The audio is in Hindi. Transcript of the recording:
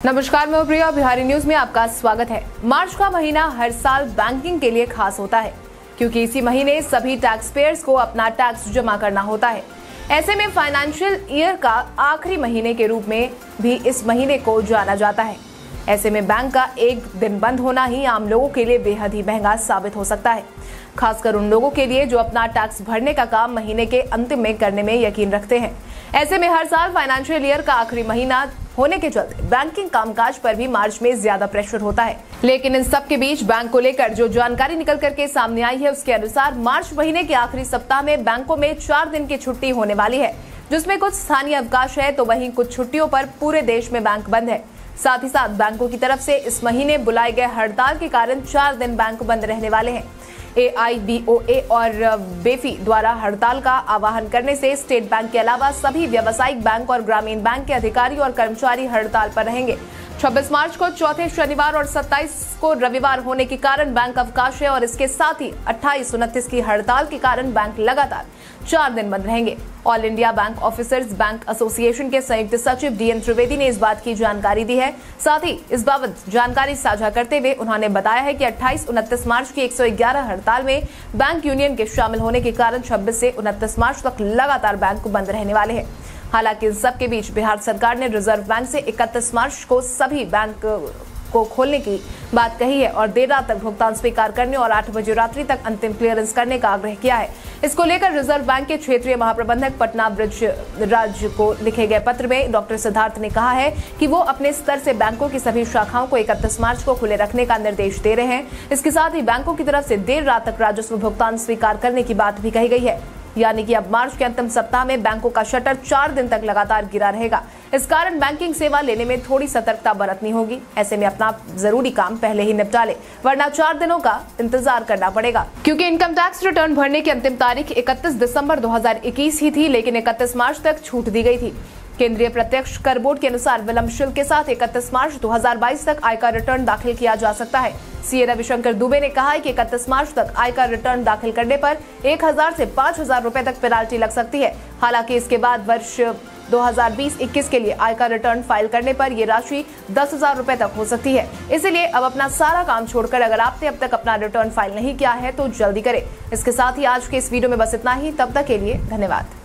नमस्कार, मैं प्रिया, बिहारी न्यूज़ में आपका स्वागत है। मार्च का महीना हर साल बैंकिंग के लिए खास होता है, क्योंकि इसी महीने सभी टैक्स पेयर्स को अपना टैक्स जमा करना होता है। ऐसे में फाइनेंशियल ईयर का आखिरी महीने के रूप में भी इस महीने को जाना जाता है। ऐसे में बैंक का एक दिन बंद होना ही आम लोगों के लिए बेहद ही महँगा साबित हो सकता है। खासकर उन लोगों के लिए जो अपना टैक्स भरने का काम महीने के अंतिम में करने में यकीन रखते हैं। ऐसे में हर साल फाइनेंशियल ईयर का आखिरी महीना होने के चलते बैंकिंग कामकाज पर भी मार्च में ज़्यादा प्रेशर होता है। लेकिन इन सब के बीच बैंक को लेकर जो जानकारी निकल करके सामने आई है, उसके अनुसार मार्च महीने के आखिरी सप्ताह में बैंकों में चार दिन की छुट्टी होने वाली है, जिसमें कुछ स्थानीय अवकाश है तो वहीं कुछ छुट्टियों पर पूरे देश में बैंक बंद है। साथ ही साथ बैंकों की तरफ़ से इस महीने बुलाए गए हड़ताल के कारण चार दिन बैंक बंद रहने वाले हैं। ए और बेफी द्वारा हड़ताल का आह्वान करने से स्टेट बैंक के अलावा सभी व्यावसायिक बैंक और ग्रामीण बैंक के अधिकारी और कर्मचारी हड़ताल पर रहेंगे। 26 मार्च को चौथे शनिवार और 27 को रविवार होने के कारण बैंक अवकाश है और इसके साथ ही अट्ठाईस उनतीस की हड़ताल के कारण बैंक लगातार चार दिन बंद रहेंगे। All India bank officers bank association के संयुक्त सचिव डीएन त्रिवेदी ने इस बात की जानकारी दी है। साथ ही इस बाबत जानकारी साझा करते हुए उन्होंने बताया है कि 28 उनतीस मार्च की 111 हड़ताल में बैंक यूनियन के शामिल होने के कारण 26 से उनतीस मार्च तक लगातार बैंक बंद रहने वाले हैं। हालाँकि इन सबके बीच बिहार सरकार ने रिज़र्व बैंक से 31 मार्च को सभी बैंक को खोलने की बात कही है और देर रात तक भुगतान स्वीकार करने और आठ बजे रात्रि तक अंतिम क्लियरेंस करने का आग्रह किया है। इसको लेकर रिज़र्व बैंक के क्षेत्रीय महाप्रबंधक पटना ब्रिज राज को लिखे गए पत्र में डॉक्टर सिद्धार्थ ने कहा है कि वो अपने स्तर से बैंकों की सभी शाखाओं को इकतीस मार्च को खुले रखने का निर्देश दे रहे हैं। इसके साथ ही बैंकों की तरफ़ से देर रात तक राजस्व भुगतान स्वीकार करने की बात भी कही गई है। यानी कि अब मार्च के अंतिम सप्ताह में बैंकों का शटर चार दिन तक लगातार गिरा रहेगा। इस कारण बैंकिंग सेवा लेने में थोड़ी सतर्कता बरतनी होगी। ऐसे में अपना ज़रूरी काम पहले ही निपटा ले, वरना चार दिनों का इंतज़ार करना पड़ेगा। क्योंकि इनकम टैक्स रिटर्न भरने की अंतिम तारीख 31 दिसंबर 2021 ही थी, लेकिन 31 मार्च तक छूट दी गई थी। केंद्रीय प्रत्यक्ष कर बोर्ड के अनुसार विलंब शुल्क के साथ 31 मार्च 2022 तक आयकर रिटर्न दाखिल किया जा सकता है। सीए रविशंकर दुबे ने कहा है कि 31 मार्च तक आयकर रिटर्न दाखिल करने पर 1000 से 5000 रुपए तक पेनाल्टी लग सकती है। हालाँकि इसके बाद वर्ष 2020-21 के लिए आयकर रिटर्न फ़ाइल करने पर ये राशि दस हज़ार रूपए तक हो सकती है। इसलिए अब अपना सारा काम छोड़कर अगर आपने अब तक अपना रिटर्न फ़ाइल नहीं किया है तो जल्दी करें। इसके साथ ही आज के इस वीडियो में बस इतना ही। तब तक के लिए धन्यवाद।